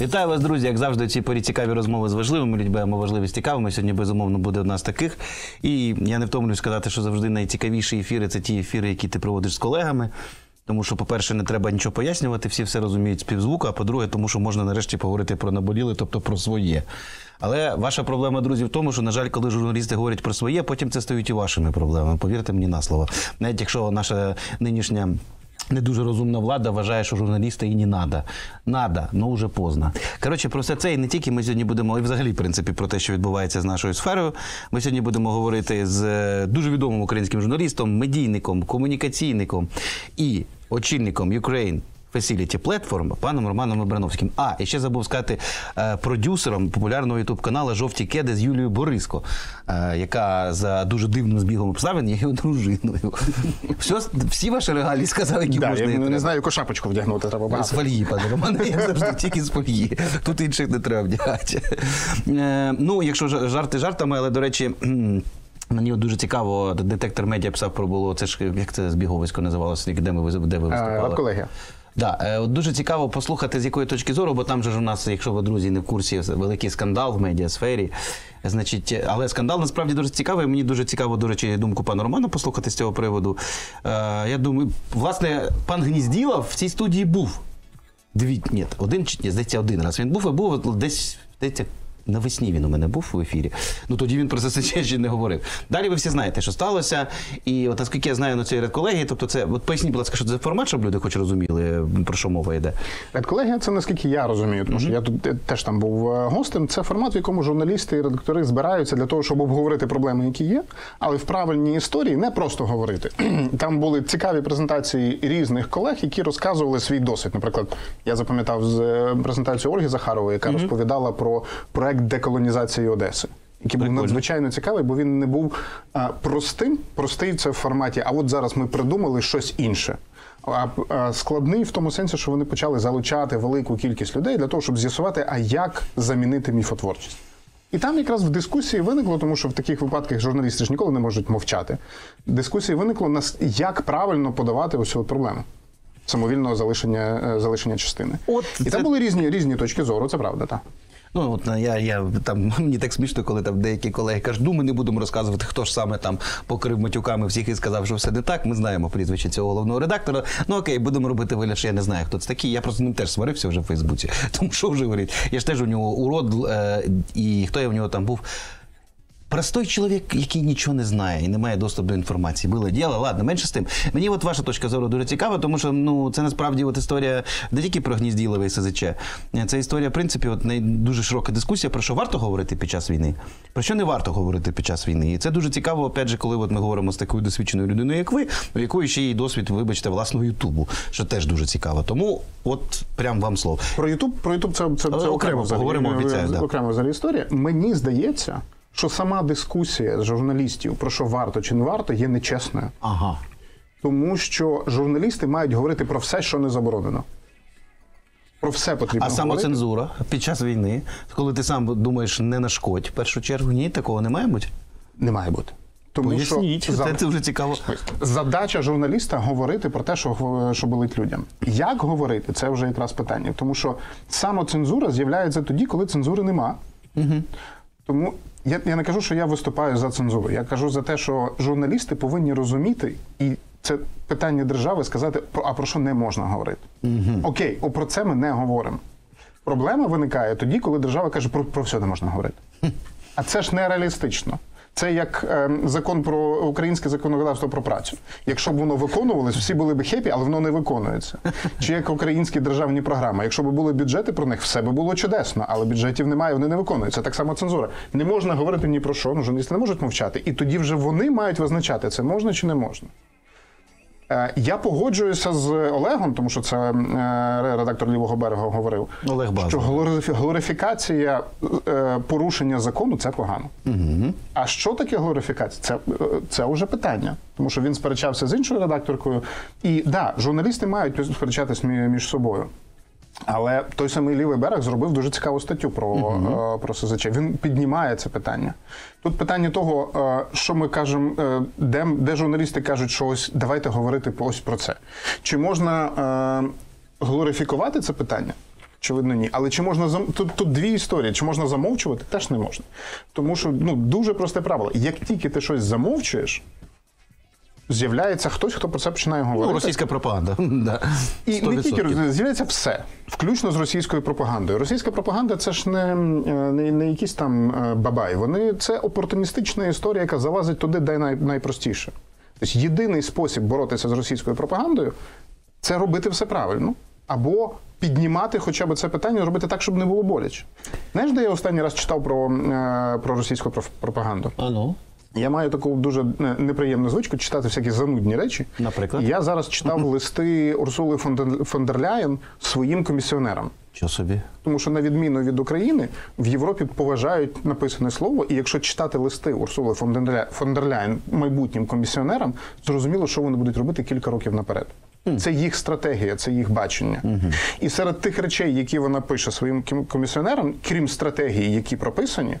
Вітаю вас, друзі. Як завжди, ці порі цікаві розмови з важливими людьми, або важливі з цікавими. Сьогодні, безумовно, буде одна з таких. І я не втомлююсь сказати, що завжди найцікавіші ефіри це ті ефіри, які ти проводиш з колегами. Тому що, по-перше, не треба нічого пояснювати, всі все розуміють співзвуку, а по-друге, тому що можна нарешті поговорити про наболіле, тобто про своє. Але ваша проблема, друзі, в тому, що, на жаль, коли журналісти говорять про своє, потім це стають і вашими проблемами. Повірте мені на слово. Навіть якщо наша нинішня. Не дуже розумна влада вважає, що журналісти і не надо. Надо, але вже поздно. Коротше, про все це і не тільки ми сьогодні будемо, і взагалі, в принципі, про те, що відбувається з нашою сферою. Ми сьогодні будемо говорити з е, дуже відомим українським журналістом, медійником, комунікаційником і очільником Ukraine Facility Platform паном Романом Абрановським. А, і ще забув сказати е, продюсером популярного ютуб каналу Жовті кеди з Юлією Бориско, е, яка за дуже дивним збігом обставин є його дружиною. Все, всі ваші регалії сказали, які Да, можна я не знаю, яку шапочку вдягнути треба З багато. фольги, пане Романе, я завжди тільки з фольги. Тут інших не треба вдягати. Е, ну, якщо жарти жартами, але, до речі. Мені от дуже цікаво, детектор медіа писав про було. Це ж як це збіговисько називалося, де ви де ви виступали? Редколегія. Да, е, дуже цікаво послухати, з якої точки зору, бо там же ж у нас, якщо ви друзі не в курсі, великий скандал в медіасфері. Значить, е, але скандал насправді дуже цікавий. Мені дуже цікаво, до речі, думку пана Романа послухати з цього приводу. Е, я думаю, власне, пан Гнізділов в цій студії був. Дві, ні, один чи ні, здається, один раз він був, і був десь, здається, навесні він у мене був в ефірі. Ну тоді він про це ще не говорив. Далі ви всі знаєте, що сталося. І от наскільки я знаю на цій редколегії, тобто це, от поясніть, будь ласка, що це за формат, щоб люди хоч розуміли, про що мова йде. Редколегія це наскільки я розумію, тому що я тут теж там був е, гостем. Це формат, в якому журналісти і редактори збираються для того, щоб обговорити проблеми, які є, але в правильній історії не просто говорити. Там були цікаві презентації різних колег, які розказували свій досвід. Наприклад, я запам'ятав з е, презентацію Ольги Захарової, яка розповідала про проект деколонізації Одеси. Який був Прикольно. надзвичайно цікавий, бо він не був а, простим, простий це в форматі. А от зараз ми придумали щось інше. А, а складний в тому сенсі, що вони почали залучати велику кількість людей для того, щоб з'ясувати, а як замінити міфотворчість. І там якраз в дискусії виникло, тому що в таких випадках журналісти ж ніколи не можуть мовчати. Дискусії виникло нас, як правильно подавати ось цю проблему самовільного залишення, е, залишення частини. От І це- там були різні, різні точки зору, це правда, так. Ну, от е, я, я там мені так смішно, коли там деякі колеги кажуть, ну ми не будемо розказувати, хто ж саме там покрив матюками всіх і сказав, що все не так. Ми знаємо прізвище цього головного редактора. Ну окей, будемо робити вигляд, що я не знаю, хто це такий. Я просто ним теж сварився вже в Фейсбуці. Тому що вже говорить, я ж теж у нього урод, е, і хто я в нього там був. Простой чоловік, який нічого не знає і не має доступу до інформації. Було діло, ладно, менше з тим. Мені от ваша точка зору дуже цікава, тому що ну це насправді от історія не тільки про Гнізділове і СЗЧ. Це історія, в принципі, от дуже широка дискусія, про що варто говорити під час війни, про що не варто говорити під час війни. І це дуже цікаво, опять же, коли от ми говоримо з такою досвідченою людиною, як ви, у якої ще є досвід, вибачте, власного Ютубу, що теж дуже цікаво. Тому от прям вам слово. Про Ютуб, про Ютуб це, це, це окремо окремо взагалі, поговоримо, обіцяю, да. окремо взагалі історія. Мені здається, що сама дискусія з журналістів про що варто чи не варто, є нечесною. Ага. Тому що журналісти мають говорити про все, що не заборонено. Про все потрібно А говорити. самоцензура під час війни, коли ти сам думаєш, не нашкодь, в першу чергу, ні, такого не має бути. Не має бути. Тому Поясніть, що це, це вже цікаво. Задача журналіста говорити про те, що, що болить людям. Як говорити, це вже якраз питання. Тому що самоцензура з'являється тоді, коли цензури нема. Угу. Тому я, я не кажу, що я виступаю за цензуру. Я кажу за те, що журналісти повинні розуміти, і це питання держави сказати, про, а про що не можна говорити. Угу. Окей, о, про це ми не говоримо. Проблема виникає тоді, коли держава каже, про, про все не можна говорити. А це ж нереалістично. Це як е, закон про українське законодавство про працю. Якщо б воно виконувалось, всі були б хепі, але воно не виконується. Чи як українські державні програми. Якщо б були бюджети про них, все би було чудесно, але бюджетів немає, вони не виконуються. Так само цензура. Не можна говорити ні про що, ну журналісти не можуть мовчати. І тоді вже вони мають визначати, це можна чи не можна. Е, Я погоджуюся з Олегом, тому що це е, редактор лівого берега говорив, Олег Базов. що глорифікація е, порушення закону це погано. Угу. А що таке глорифікація? Це, це вже питання, тому що він сперечався з іншою редакторкою. І да, журналісти мають сперечатись між собою. Але той самий лівий берег зробив дуже цікаву статтю про, е, про СЗЧ. Він піднімає це питання. Тут питання того, е, що ми кажемо, е, де, де журналісти кажуть, що ось давайте говорити ось про це. Чи можна глорифікувати це питання? Очевидно, ні. Але чи можна зам... тут, тут дві історії: чи можна замовчувати? Теж не можна. Тому що ну дуже просте правило. Як тільки ти щось замовчуєш, з'являється хтось, хто про це починає говорити. Ну, російська пропаганда. Да. І не тільки з'являється все, включно з російською пропагандою. Російська пропаганда це ж не, е, не, не якісь там е, бабай. Вони це опортуністична історія, яка залазить туди, де най, найпростіше. Тобто єдиний спосіб боротися з російською пропагандою це робити все правильно. Або піднімати хоча б це питання, робити так, щоб не було боляче. Знаєш, де я останній раз читав про, е, про російську пропаганду? А ну. Я маю таку дуже е, неприємну звичку читати всякі занудні речі. Наприклад? Я зараз читав листи Урсули фон дер- Ляєн своїм комісіонерам. Що собі? Тому що на відміну від України в Європі поважають написане слово, і якщо читати листи Урсули фон дер Ляєн майбутнім комісіонерам, зрозуміло, що вони будуть робити кілька років наперед. Це їх стратегія, це їх бачення. І серед тих речей, які вона пише своїм комісіонерам, крім стратегії, які прописані,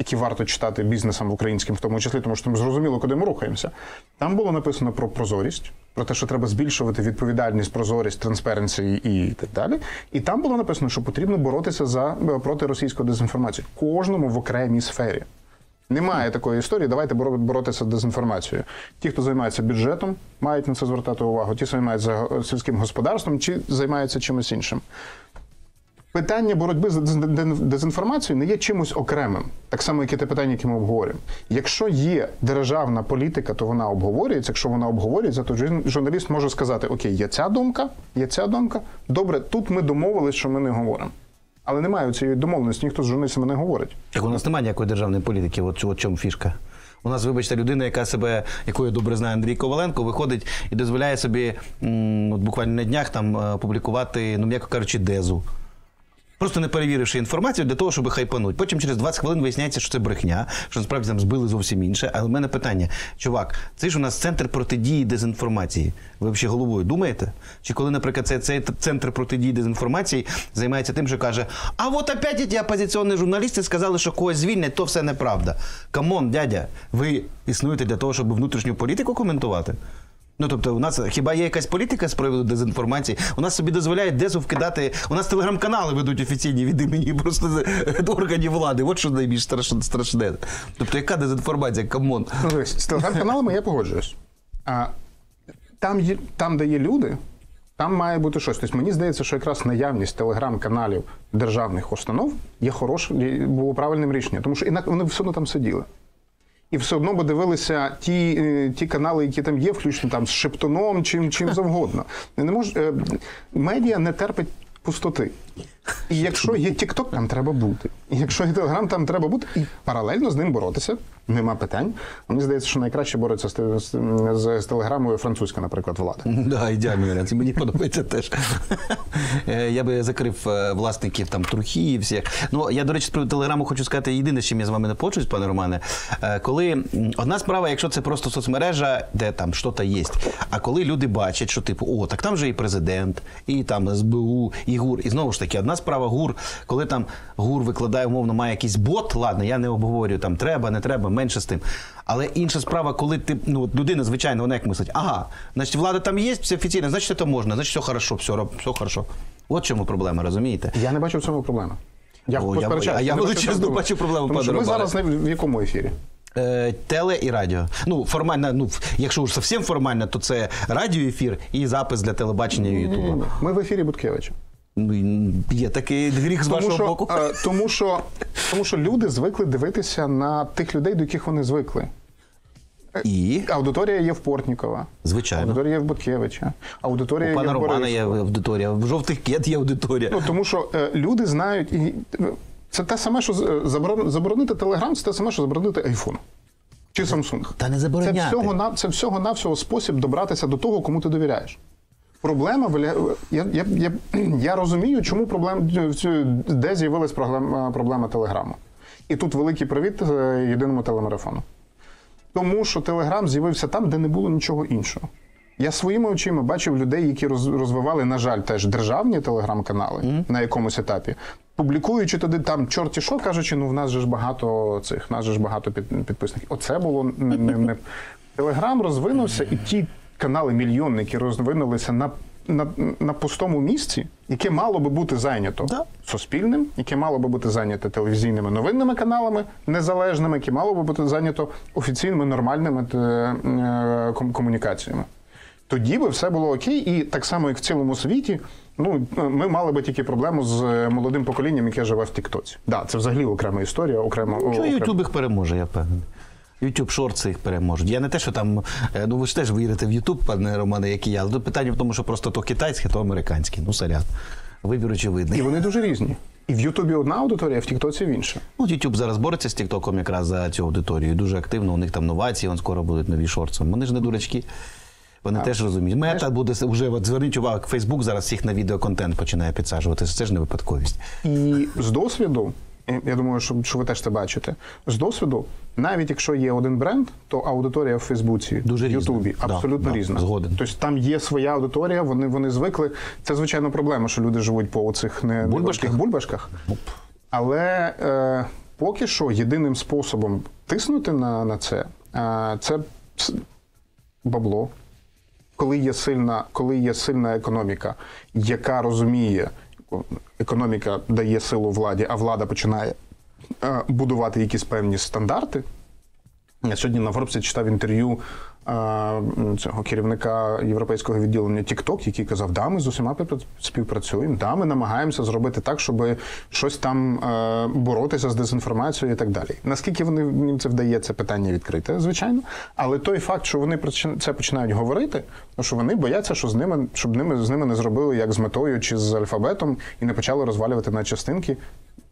які варто читати бізнесам українським, в тому числі, тому що ми зрозуміло, куди ми рухаємося. Там було написано про прозорість, про те, що треба збільшувати відповідальність, прозорість, трансперенції і так далі. І там було написано, що потрібно боротися за проти російської дезінформації кожному в окремій сфері. Немає такої історії. Давайте боротися з дезінформацією. Ті, хто займається бюджетом, мають на це звертати увагу. Ті, хто займаються сільським господарством, чи займаються чимось іншим. Питання боротьби з дезінформацією не є чимось окремим, так само, як і те питання, яке ми обговорюємо. Якщо є державна політика, то вона обговорюється. Якщо вона обговорюється, то журналіст може сказати: Окей, є ця думка, є ця думка. Добре, тут ми домовились, що ми не говоримо. Але немає цієї домовленості, ніхто з журналістами не говорить. Так у нас немає ніякої державної політики, от, от чому фішка. У нас, вибачте, людина, яка себе, якою добре знає Андрій Коваленко, виходить і дозволяє собі м, от буквально на днях там е, публікувати, ну м'яко кажучи, дезу. Просто не перевіривши інформацію для того, щоб хайпануть. Потім через 20 хвилин виясняється, що це брехня, що насправді там збили зовсім інше. Але в мене питання: чувак, це ж у нас центр протидії дезінформації. Ви взагалі головою думаєте? Чи коли, наприклад, цей, цей центр протидії дезінформації займається тим, що каже: А от опять ті опозиційні журналісти сказали, що когось звільнять, то все неправда. Come on, дядя, ви існуєте для того, щоб внутрішню політику коментувати? Ну, тобто, у нас хіба є якась політика з приводу дезінформації? У нас собі дозволяють дезу вкидати. У нас телеграм-канали ведуть офіційні від імені просто органів влади. От що найбільш страшне. Тобто, яка дезінформація? Come on. З телеграм-каналами я погоджуюсь. А там, є, там, де є люди, там має бути щось. Тобто мені здається, що якраз наявність телеграм-каналів державних установ є хорошим, було правильним рішенням, тому що інак вони все одно там сиділи. І все одно би дивилися ті, е, ті канали, які там є, включно там з Шептуном, чим, чим завгодно. Не мож, е, медіа не терпить пустоти. І якщо є TikTok, там треба бути. І якщо є Telegram, там треба бути. І паралельно з ним боротися. Нема питань. Мені здається, що найкраще бореться з, з, з, з телеграмою французька, наприклад, влада. Да, ідеальний варіант. І Мені подобається теж. Е, Я би закрив е, власників там трухи і всіх. Ну я, до речі, приводу телеграму хочу сказати єдине, з чим я з вами не погоджуюсь, пане Романе. Е, Коли одна справа, якщо це просто соцмережа, де там щось є. А коли люди бачать, що типу, о, так там же і президент, і там СБУ, і ГУР. І знову ж таки, одна справа ГУР, коли там ГУР викладає, умовно, має якийсь бот, ладно, я не обговорюю, там треба, не треба, менше з тим. Але інша справа, коли ти ну людина, звичайно, вона як мислить, ага, значить, влада там є, все офіційно, значить, це можна, значить, все хорошо, все, все хорошо. От чому проблема, розумієте? Я не бачу в цьому проблеми. Я О, я- я бачу величезну бачу проблему, Тому що ми зараз не в якому ефірі? Е, теле і радіо. Ну, формально, ну, якщо ж зовсім формально, то це радіоефір і запис для телебачення і Ютуба. Ми в ефірі Буткевича. Ну, є такий гріх з Тому вашого що, боку. е, тому, що, тому що люди звикли дивитися на тих людей, до яких вони звикли. І, Аудиторія є в Портнікова, звичайно. аудиторія є в Буткевича, аудиторія У пана є в Романа є аудиторія, в жовтих кет є аудиторія. Ну, тому що е, люди знають, і е, це те саме, що е, заборон- заборонити Телеграм, це те саме, що заборонити айфон. Чи Samsung. Та не Це забороняти. це всього навсього спосіб добратися до того, кому ти довіряєш. Проблема я, я, я, я розумію, чому проблем, де з'явилась проблема, проблема Телеграму. І тут великий привіт е, єдиному телемарафону. Тому що Телеграм з'явився там, де не було нічого іншого. Я своїми очима бачив людей, які роз- розвивали, на жаль, теж державні телеграм-канали на якомусь етапі, публікуючи туди там чорті що, кажучи, ну в нас же ж багато цих, в нас же ж багато під, підписників. Оце було не, не. Телеграм розвинувся, і ті канали мільйонники розвинулися на на, на пустому місці, яке мало би бути зайнято Да. суспільним, яке мало би бути зайняте телевізійними новинними каналами незалежними, яке мало би бути зайнято офіційними нормальними е, е, ком- комунікаціями. Тоді би все було окей, і так само, як в цілому світі, ну ми мали би тільки проблему з е, молодим поколінням, яке живе в Тіктоці. Да, це взагалі окрема історія, окремо. Ютуб їх переможе, я впевнений. Ютуб шорти їх переможуть. Я не те, що там. е, Ну ви ж теж вірите в Ютуб, пане Романе, як і я. Але питання в тому, що просто то китайське, то американське. Ну, сорян. Вибір очевидний. І вони дуже різні. І в Ютубі одна аудиторія, а в Тіктоці інша. Ну, YouTube зараз бореться з Тіктоком якраз за цю аудиторію. Дуже активно. У них там новації, вон скоро будуть нові шорти. Вони ж не дурачки. Вони теж розуміють. Мета буде вже от зверніть увагу, Фейсбук зараз всіх на відеоконтент починає підсаджуватися. Це ж не випадковість. І з досвіду, я думаю, що, що ви теж це бачите. З досвіду, навіть якщо є один бренд, то аудиторія в Фейсбуці, Дуже в. Ютубі Да, абсолютно да, різна. згоден. Тобто там є своя аудиторія, вони, вони звикли. Це звичайно проблема, що люди живуть по оцих не Бульбашках? бульбашках. Але е, поки що єдиним способом тиснути на, на це е, це бабло. Коли є сильна, коли є сильна економіка, яка розуміє, економіка дає силу владі, а влада починає е, будувати якісь певні стандарти. Я сьогодні на Форбсі читав інтерв'ю е, м, цього керівника європейського відділення TikTok, який казав, да, ми з усіма співпрацюємо, да, ми намагаємося зробити так, щоб щось там е, боротися з дезінформацією і так далі. Наскільки вони їм це вдається, питання відкрите, звичайно. Але той факт, що вони про це- починають говорити, ну, що вони бояться, що з ними, щоб ними з ними не зробили як з метою чи з алфабетом, і не почали розвалювати на частинки.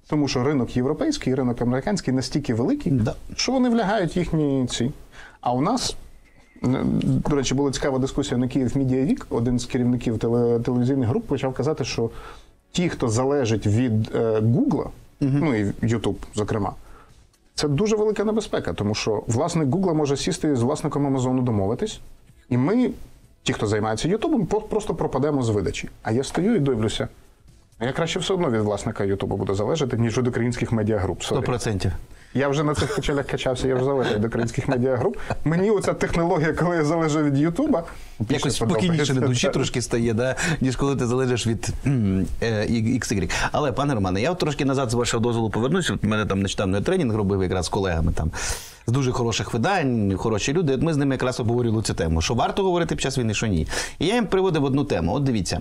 Тому що ринок європейський і ринок американський настільки великий, Да. що вони влягають їхні ці. А у нас, е, до речі, була цікава дискусія на Київ Week. Один з керівників теле, телевізійних груп почав казати, що ті, хто залежить від е, Гугла, ну і Ютуб, зокрема, це дуже велика небезпека, тому що власник Гугла може сісти з власником Амазону домовитись, і ми, ті, хто займається Ютубом, просто пропадемо з видачі. А я стою і дивлюся. Я краще все одно від власника Ютубу буду залежати, ніж від українських медіагруп. Сто процентів. Я вже на цих качелях качався, я вже залежу від українських медіагруп. Мені оця технологія, коли я залежу від Ютуба, Якось спокійніше на душі трошки стає, да? ніж коли ти залежиш від м, е, XY. Але, пане Романе, я трошки назад з вашого дозволу повернуся. От мене там нещодавно тренінг робив якраз з колегами там. З дуже хороших видань, хороші люди. От ми з ними якраз обговорювали цю тему. Що варто говорити під час війни, що ні. І я їм приводив одну тему. От дивіться.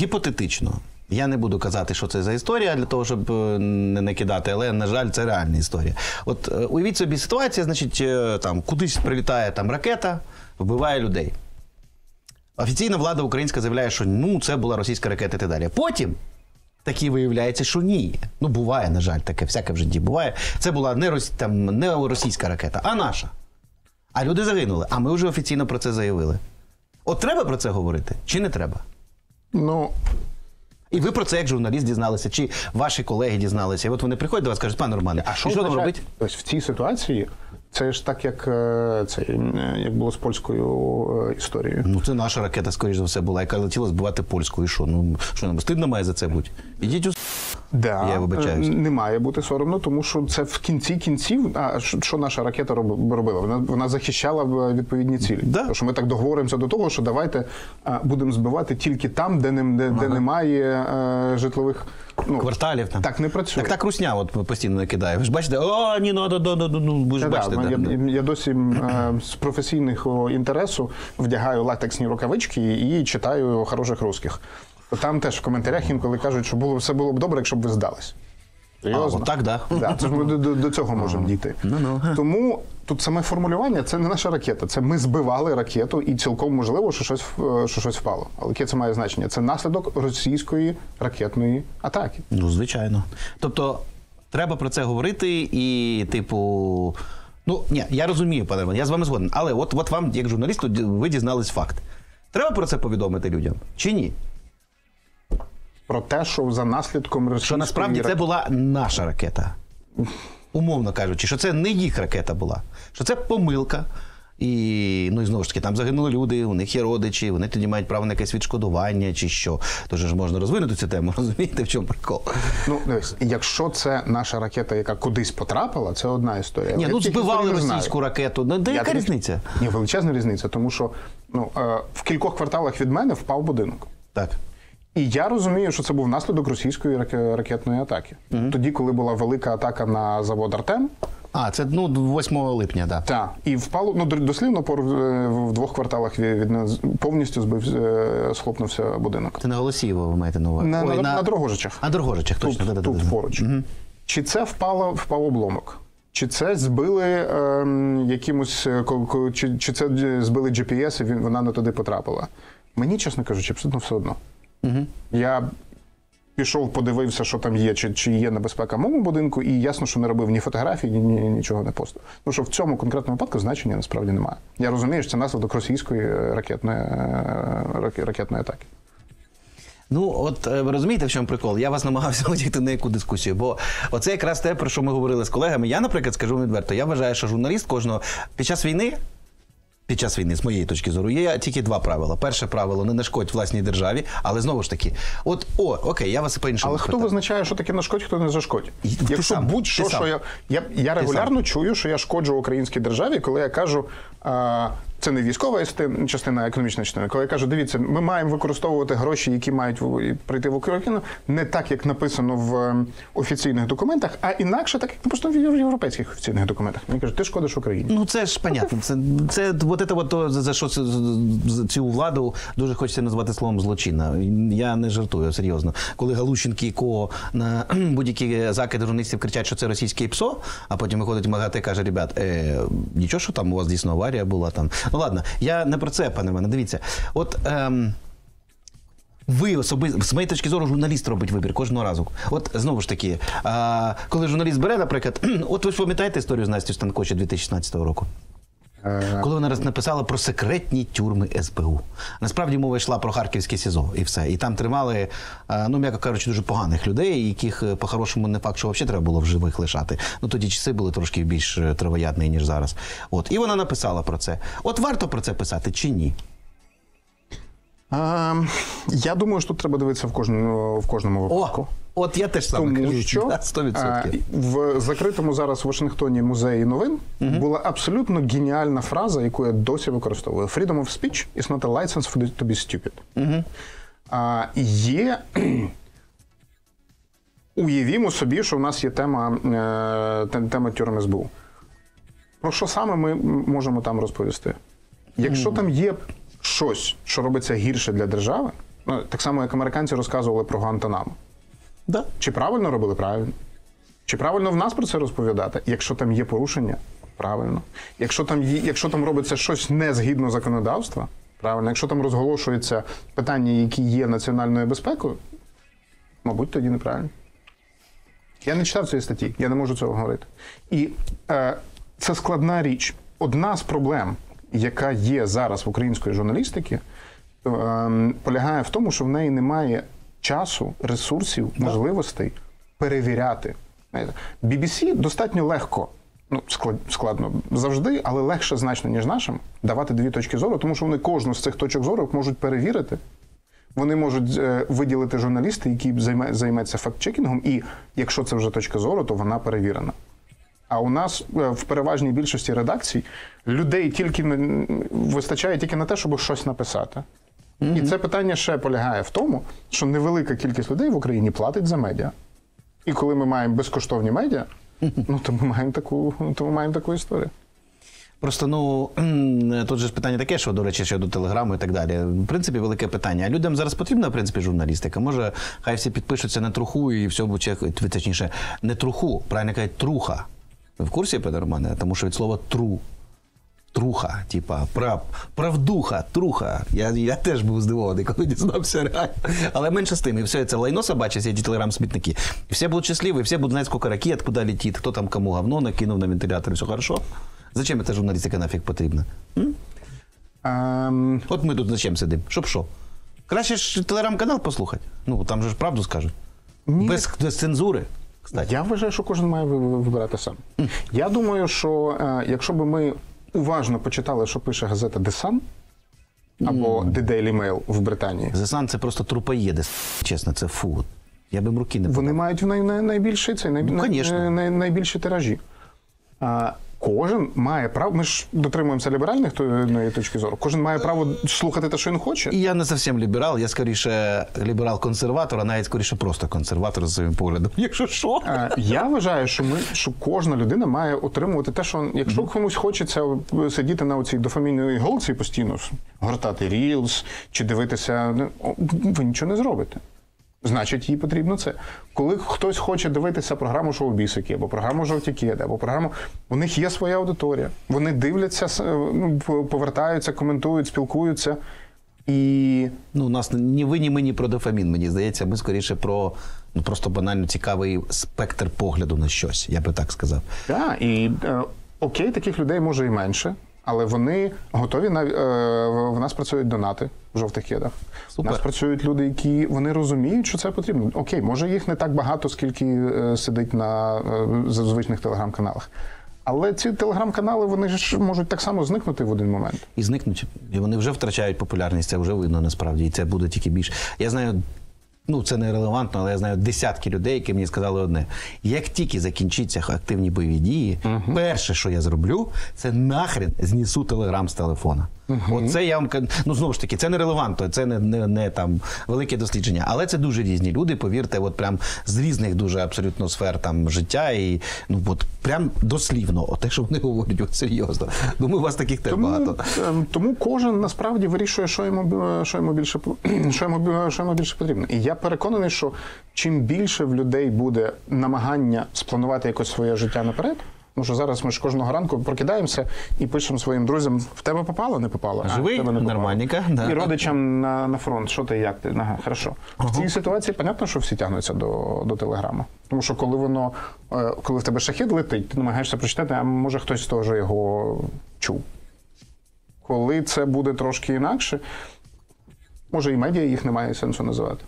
Гіпотетично. Я не буду казати, що це за історія для того, щоб е, не накидати, але на жаль, це реальна історія. От е, уявіть собі ситуація, значить, е, там кудись прилітає там ракета, вбиває людей. Офіційна влада українська заявляє, що ну це була російська ракета і так далі. Потім таки виявляється, що ні. Ну буває, на жаль, таке всяке в житті буває. Це була не, рос... там, не російська ракета, а наша. А люди загинули. А ми вже офіційно про це заявили. От треба про це говорити чи не треба? Ну, І ви про це як журналіст дізналися, чи ваші колеги дізналися. І от вони приходять до вас, кажуть, пане Романе, а що, що нам робити? Ось в цій ситуації це ж так, як, е, це, як було з польською е, історією. Ну, це наша ракета, скоріш за все, була, яка летіла збивати польську. І що? Ну що нам стидно має за це бути? Ідіть у. Да, Я вибачаюсь. е, Не має бути соромно, тому що це в кінці кінців. А що наша ракета робила? Вона вона захищала е, відповідні цілі. Да. Тому що ми так договоримося до того, що давайте е, будемо збивати тільки там, де не де, де немає е, житлових ну, Кварталів там. Так не працює. Так так русня от постійно накидає. Ви ж бачите, о, ні, ну, ну, ну, ну, ви ж бачите. да, да, я, да. я досі е, з професійного інтересу вдягаю латексні рукавички і читаю хороших русських. Там теж в коментарях інколи кажуть, що було все було б добре, якщо б ви здались. Серйозно? от так, да. Да, це ж ми до, до, до цього можемо дійти. Ну-ну. Тому тут саме формулювання це не наша ракета. Це ми збивали ракету, і цілком можливо, що щось, е, що щось впало. Але яке це має значення? Це наслідок російської ракетної атаки. Ну, звичайно. Тобто, треба про це говорити і, типу. Ну, ні, я розумію, пане Роман, я з вами згоден. Але от, от вам, як журналісту, ви дізнались факт. Треба про це повідомити людям чи ні? Про те, що за наслідком російської Що насправді це була наша ракета. Умовно кажучи, що це не їх ракета була, що це помилка. І ну і знову ж таки, там загинули люди, у них є родичі, вони тоді мають право на якесь відшкодування чи що. Тож ж можна розвинути цю тему, розумієте, в чому прикол? Ну, дивись, якщо це наша ракета, яка кудись потрапила, це одна історія. Ні, ну збивали російську ракету. Ну, де Я яка різниця? Ні, величезна різниця, тому що Ну, е, в кількох кварталах від мене впав будинок. Так. І я розумію, що це був наслідок російської раке- ракетної атаки. Тоді, коли була велика атака на завод Артем, А, це ну 8 липня, так. та і впало ну до- дослівно е, в двох кварталах від, від повністю збив е, схлопнувся будинок. Це на Голосіїво ви маєте на увазі. На, Ой, на, на Дрогожичах. А Дрогожичах, точно. тут, да-да-да-да. тут поруч. Чи це впало, впав обломок? Чи це збили ем, якимось, е, ко- чи, чи це е, збили GPS, і вона не туди потрапила? Мені, чесно кажучи, абсолютно все одно. Угу. Я пішов, подивився, що там є, чи, чи є небезпека в моєму будинку, і ясно, що не робив ні фотографій, ні, ні, нічого не постив. Тому що в цьому конкретному випадку значення насправді немає. Я розумію, що це наслідок російської е, ракетної, е, ракетної атаки. Ну, от е, ви розумієте, в чому прикол? Я вас намагався витягти на яку дискусію, бо оце якраз те, про що ми говорили з колегами. Я, наприклад, скажу відверто, я вважаю, що журналіст кожного під час війни. Під час війни, з моєї точки зору, є тільки два правила. Перше правило не нашкодь власній державі, але знову ж таки, от о, окей, я вас і по-іншому. Але хто визначає, що таке нашкодь, хто не зашкодь? Якщо будь-що, що я, я, я регулярно чую, що я шкоджу українській державі, коли я кажу, а, це не військова частина, а економічна частина. Коли я кажу, дивіться, ми маємо використовувати гроші, які мають прийти в Україну, не так, як написано в ем, офіційних документах, а інакше, так як написано в європейських офіційних документах. Мені кажуть, ти шкодиш Україні. Ну це ж понятно. Це, це от це от за що цю владу дуже хочеться назвати словом злочинна. Я не жартую, серйозно. Коли Галущенки і Ко на будь-які закиди журналістів кричать, що це російське ПСО, а потім виходить МАГАТЕ і каже, ребят, е, нічого, що там у вас дійсно аварія була там. Ну ладно, я не про це, пане мене. Дивіться, от. Ем, ви особисто, з моєї точки зору, журналіст робить вибір кожного разу. От знову ж таки, а, коли журналіст бере, наприклад, от ви ж пам'ятаєте історію з Настю Станкоче 2016 року? Е, Коли вона написала про секретні тюрми СБУ. Насправді мова йшла про харківське СІЗО і все. І там тримали, е, ну м'яко кажучи, дуже поганих людей, яких е, по-хорошому не факт, що взагалі треба було в живих лишати. Ну тоді часи були трошки більш травоядні, ніж зараз. От і вона написала про це. От варто про це писати чи ні? Ем, я думаю, що тут треба дивитися в кожному, в кожному випадку. О, от я теж саме Тому кажу, що 100%. е, в закритому зараз в Вашингтоні музеї новин була абсолютно геніальна фраза, яку я досі використовую: Freedom of speech is not a license for to be stupid. А, є. Уявімо собі, що в нас є тема, е, тема тюрми СБУ. Про що саме ми можемо там розповісти? Якщо там є щось, що робиться гірше для держави, ну, так само як американці розказували про Гуантанамо. Да. Чи правильно робили? Правильно. Чи правильно в нас про це розповідати? Якщо там є порушення, правильно. Якщо там є, якщо там робиться щось не згідно законодавства, правильно. Якщо там розголошуються питання, які є національною безпекою, мабуть, тоді неправильно. Я не читав цієї статті, я не можу цього говорити. І е, це складна річ. Одна з проблем, яка є зараз в української журналістики, е, полягає в тому, що в неї немає часу, ресурсів, можливостей перевіряти. BBC достатньо легко. Ну, склад- складно завжди, але легше значно, ніж нашим, давати дві точки зору, тому що вони кожну з цих точок зору можуть перевірити. Вони можуть е, виділити журналіста, який займе, займеться факт-чекінгом, і якщо це вже точка зору, то вона перевірена. А у нас е, в переважній більшості редакцій людей тільки вистачає тільки на те, щоб щось написати. І це питання ще полягає в тому, що невелика кількість людей в Україні платить за медіа. І коли ми маємо безкоштовні медіа, ну то ми маємо таку, то ми маємо таку історію. Просто ну тут же ж питання таке, що до речі, щодо телеграму і так далі. В принципі, велике питання. А людям зараз потрібна в принципі журналістика. Може, хай всі підпишуться на труху і все буде точніше, не труху, правильно кажуть, труха. Ви в курсі, пане Романе? Тому що від слова тру. Труха, типа прав, правдуха, труха. Я, я теж був здивований, коли дізнався реально. Але менше з тим, і все це лайно собаче, всі ці телеграм-смітники. І всі будуть щасливі, всі будуть знати, скільки ракет, куди летить, хто там кому говно накинув на вентилятор, все хорошо. Зачем ця журналістика нафіг потрібна? М? Ем, От ми тут зачем сидимо? Щоб що? Краще ж телеграм-канал послухати. Ну, там же ж правду скажуть. Ні. Без, без цензури. Кстати. Я вважаю, що кожен має ви- ви- вибирати сам. Я думаю, що е, якщо б ми уважно почитали, що пише газета The Sun або The Daily Mail в Британії, The Sun це просто трупоєди. Чесно, це фу. Я би руки не вони мають мають най, най, найбільший цей най, Ну, най- най, найбільші тиражі. А, Кожен має право. Ми ж дотримуємося ліберальних то- точки зору. Кожен має право слухати те, що він хоче. І я не зовсім ліберал, я скоріше ліберал-консерватор, а навіть скоріше просто консерватор за своїм поглядом. Якщо що. Е, Я вважаю, що ми що кожна людина має отримувати те, що якщо комусь хочеться сидіти на оцій дофамінній голці постійно, гортати reels чи дивитися, ну, ви нічого не зробите. Значить, їй потрібно це. Коли хтось хоче дивитися програму шоу бісики або програму жовті кеди, або програму, у них є своя аудиторія. Вони дивляться, с- ну, повертаються, коментують, спілкуються. І Ну, у нас ні ви, ні ми, ні про дофамін, мені здається, ми скоріше про ну, просто банально цікавий спектр погляду на щось, я би так сказав. Так, і е, окей, таких людей може і менше, але вони готові на е, в нас працюють донати в жовтих кедах. У нас працюють люди, які вони розуміють, що це потрібно. Окей, може їх не так багато, скільки е, сидить на е, звичних телеграм-каналах. Але ці телеграм-канали вони ж можуть так само зникнути в один момент. І зникнуть. І вони вже втрачають популярність, це вже видно насправді. І це буде тільки більше. Я знаю, ну це не релевантно, але я знаю десятки людей, які мені сказали одне: як тільки закінчаться активні бойові дії, перше, що я зроблю, це нахрен знісу телеграм з телефона. Оце я вам. Ну знову ж таки, це не релевантно, це не, не, не там велике дослідження. Але це дуже різні люди. Повірте, от прям з різних дуже абсолютно сфер там життя, і ну от прям дослівно, от те, що вони говорять, от серйозно. Думаю, у вас таких теж Тому, багато. ем, тому кожен насправді вирішує, що йому, е, що йому більше що йому, що йому більше потрібно. І я переконаний, що чим більше в людей буде намагання спланувати якось своє життя наперед. Тому що зараз ми ж кожного ранку прокидаємося і пишемо своїм друзям: в тебе попало, не попало. А, Живий? в тебе не. Нормальненько, да. І родичам на, на фронт. Що ти, як ти? Ага, хорошо. В цій ситуації, понятно, що всі тягнуться до, до телеграми. Тому що коли воно, е, коли в тебе шахід летить, ти намагаєшся прочитати, а може хтось теж його чув. Коли це буде трошки інакше, може і медіа їх немає сенсу називати.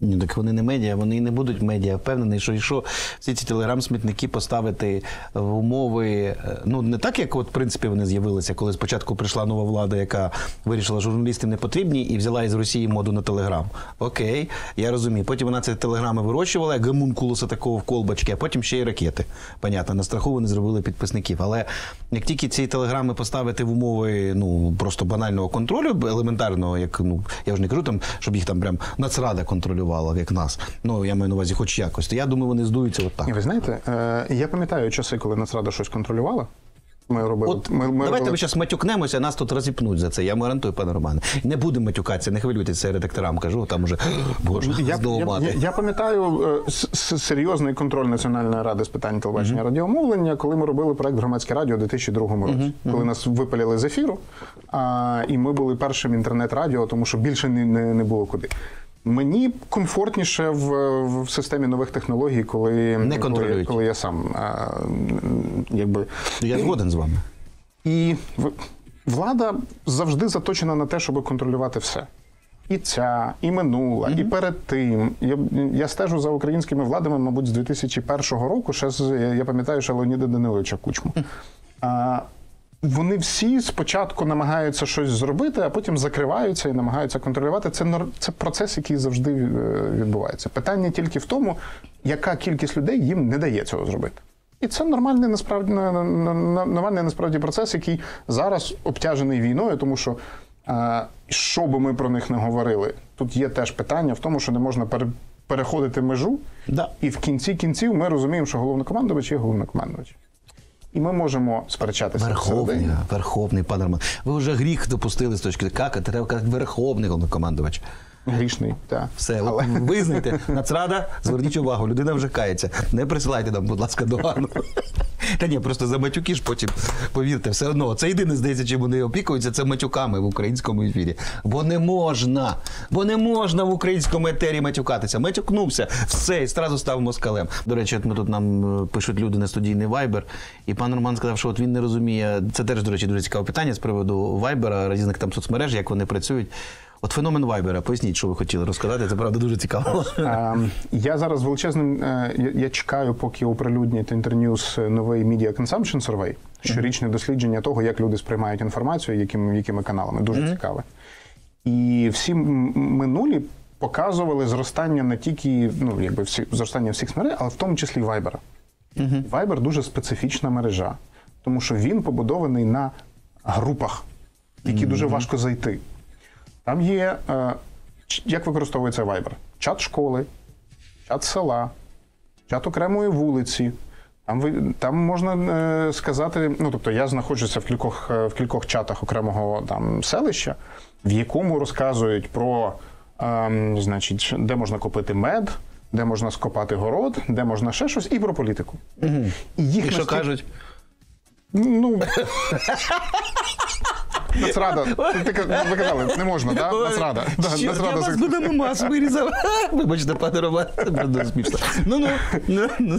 Ні, так вони не медіа, вони і не будуть медіа. Впевнений, що якщо всі ці телеграм-смітники поставити в умови, е, ну не так, як от в принципі вони з'явилися, коли спочатку прийшла нова влада, яка вирішила, що журналісти не потрібні, і взяла із Росії моду на телеграм. Окей, я розумію. Потім вона ці телеграми вирощувала, як гомункулуса такого в колбочки, а потім ще й ракети. Понятно, на страху вони зробили підписників. Але як тільки ці телеграми поставити в умови ну просто банального контролю, елементарного, як ну я вже не кажу там, щоб їх там прям нацрада контролювала, як нас. Ну я маю на увазі, хоч якось. Я думаю, вони здуються от ви знаєте, е, я пам'ятаю часи, коли Нацрада щось контролювала. Ми робили. От ми, ми давайте ми зараз матюкнемося, нас тут розіпнуть за це. Я гарантую, пане Романе. Не будемо матюкатися, не хвилюйтеся редакторам. Кажу, там уже боже, Я, я, я, я пам'ятаю е, серйозний контроль Національної ради з питань телебачення радіомовлення, коли ми робили проект Громадське радіо у 2002 році, коли нас випалили з ефіру, а, і ми були першим інтернет-радіо, тому що більше не, не, не було куди. Мені комфортніше в, в системі нових технологій, коли, коли, контролюють. коли я сам а, якби Я згоден з вами. і в- влада завжди заточена на те, щоб контролювати все. І ця, і минула, і перед тим. Я, я стежу за українськими владами, мабуть, з 2001 року. Ще з, я, я пам'ятаю ще Леоніда Даниловича Кучму. А, вони всі спочатку намагаються щось зробити, а потім закриваються і намагаються контролювати. Це, це процес, який завжди е, відбувається. Питання тільки в тому, яка кількість людей їм не дає цього зробити. І це нормальний насправді на- на- на- нормальний насправді процес, який зараз обтяжений війною, тому що що би ми про них не говорили, тут є теж питання в тому, що не можна пере- переходити межу, Да. і в кінці кінців ми розуміємо, що головнокомандувач є головнокомандувач. І ми можемо сперечатися Верховний, верховний, пане Роман. Ви вже гріх допустили з точки як, треба казати верховний головнокомандувач. Грішний, так. Все, от визнайте, нацрада, зверніть увагу, людина вже кається. Не присилайте нам, будь ласка, догану. Та ні, просто за матюки ж потім, повірте, все одно. Це єдине, здається, чим вони опікуються, це матюками в українському ефірі. Бо не можна, бо не можна в українському етері матюкатися. Матюкнувся, все, і одразу став москалем. До речі, от ми тут нам е, пишуть люди на студійний Вайбер, і пан Роман сказав, що от він не розуміє. Це теж, до речі, дуже цікаве питання з приводу Вайбера, різних там соцмереж, як вони працюють. От феномен Вайбера, поясніть, що ви хотіли розказати. Це правда дуже цікаво. Ем, Я зараз величезним. е, Я, чекаю, поки оприлюднять Інтерньюз новий Media Consumption Survey, щорічне дослідження того, як люди сприймають інформацію, якими, якими каналами. Дуже цікаве. І всі минулі показували зростання не тільки ну, якби всі, зростання всіх мереж, але в тому числі Viber. Viber дуже специфічна мережа. тому що він побудований на групах, які дуже важко зайти. Там є, е, як використовується Viber? Чат школи, чат села, чат окремої вулиці. Там, ви, там можна е, сказати, ну тобто я знаходжуся в кількох, е, в кількох чатах окремого там селища, в якому розказують про, ем, значить, де можна купити мед, де можна скопати город, де можна ще щось, і про політику. Угу. І їх І що настільки- кажуть? Ну. Нацрада. Ви казали, не можна, так? Нацрада. Я вас секс- будемо мас вирізав. Вибачте, пане Роман, це буде смішно. Ну ну ну